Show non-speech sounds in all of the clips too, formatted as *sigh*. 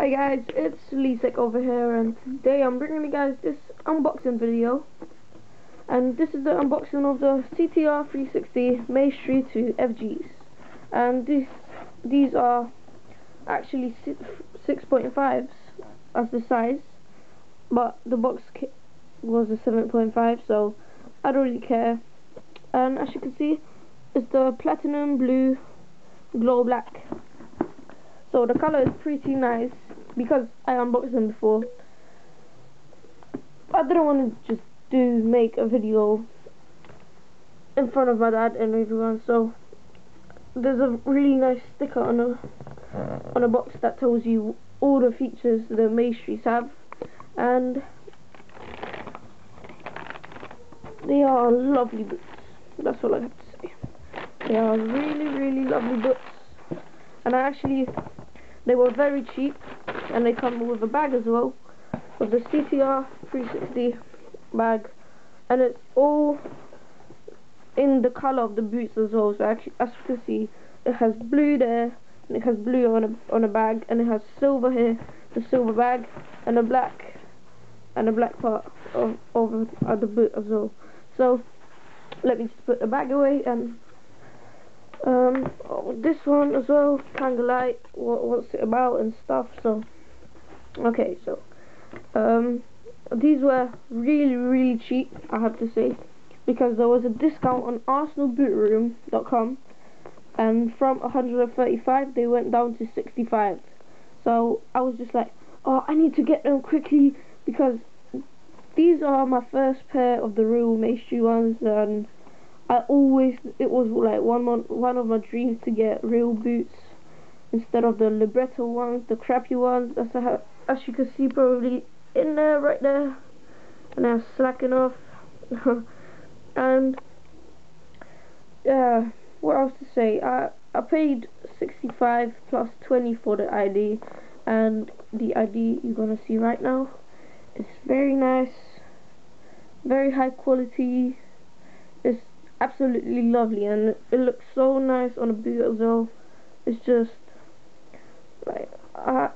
Hi guys, it's Lisek over here and today I'm bringing you guys this unboxing video. And this is the unboxing of the CTR 360 Maestri 2 FGs and these, these are actually 6.5s as the size but the box was a 7.5 so I don't really care. And as you can see it's the platinum blue glow black. So the color is pretty nice because I unboxed them before. I didn't want to just do make a video in front of my dad and everyone so there's a really nice sticker on a on a box that tells you all the features the Maestris have and they are lovely boots that's all I have to say. They are really really lovely boots and I actually they were very cheap and they come with a bag as well with the CTR 360 bag. And it's all in the colour of the boots as well. So actually as you can see it has blue there and it has blue on a, on a bag and it has silver here the silver bag and a black and a black part of, of, of the boot as well. So let me just put the bag away and um, oh, this one as well, kinda like what, what's it about and stuff. So, okay, so um, these were really, really cheap, I have to say, because there was a discount on ArsenalBootRoom.com, and from 135 they went down to 65. So I was just like, oh, I need to get them quickly because these are my first pair of the real Maestri ones, and I always it was like one one of my dreams to get real boots instead of the libretto ones, the crappy ones. As I as you can see probably in there right there, and I'm slacking off. *laughs* and yeah, what else to say? I I paid 65 plus 20 for the ID, and the ID you're gonna see right now it's very nice, very high quality. It's absolutely lovely and it looks so nice on a boot as well it's just like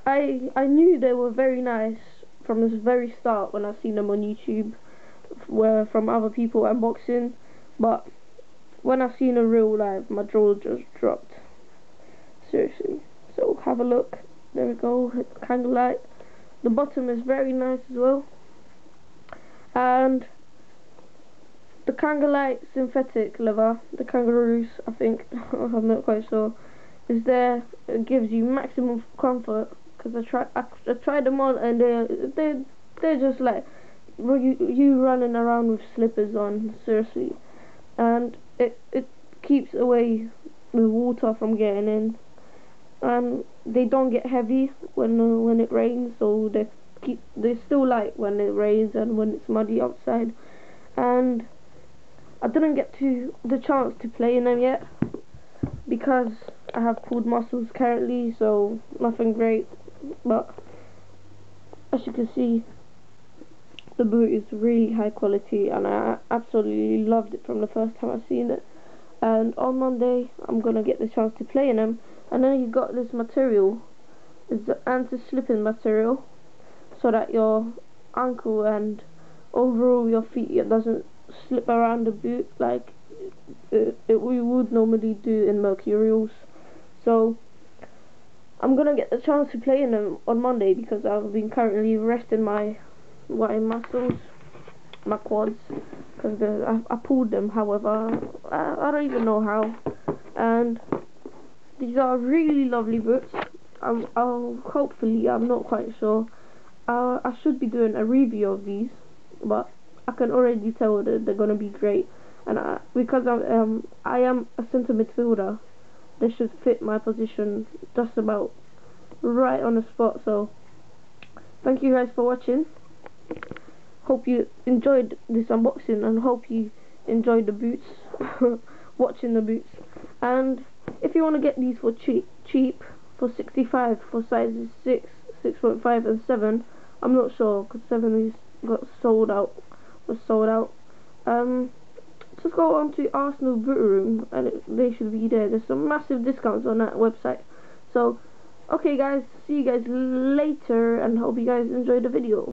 I, I knew they were very nice from the very start when I seen them on YouTube where from other people unboxing but when I seen a real life my jaw just dropped. Seriously. So have a look. There we go. Like the bottom is very nice as well. And the Kangalite synthetic leather, the kangaroos, I think, *laughs* I'm not quite sure, is there. It gives you maximum comfort because I tried, I, I tried them on and they they they're just like you you running around with slippers on, seriously, and it it keeps away the water from getting in, and they don't get heavy when uh, when it rains, so they keep they're still light when it rains and when it's muddy outside, and I didn't get to the chance to play in them yet because I have pulled muscles currently so nothing great but as you can see the boot is really high quality and I absolutely loved it from the first time I seen it. And on Monday I'm gonna get the chance to play in them and then you got this material it's the anti-slipping material so that your ankle and overall your feet doesn't slip around the boot like it, it, we would normally do in Mercurials. So I'm gonna get the chance to play in them on Monday because I've been currently resting my my muscles, my quads, because I, I pulled them. However, I, I don't even know how. And these are really lovely boots. I'm, I'll hopefully I'm not quite sure. Uh, I should be doing a review of these, but I can already tell that they're gonna be great. And I, because I'm, um, I am a centre midfielder, they should fit my position just about right on the spot. So, thank you guys for watching. Hope you enjoyed this unboxing and hope you enjoyed the boots, *laughs* watching the boots. And if you want to get these for cheap, cheap for 65 for sizes 6, 6.5 and 7, I'm not sure because 7 is got sold out was sold out. Um, just go on to Arsenal Boot Room and it, they should be there. There's some massive discounts on that website. So Okay guys, see you guys later and hope you guys enjoyed the video.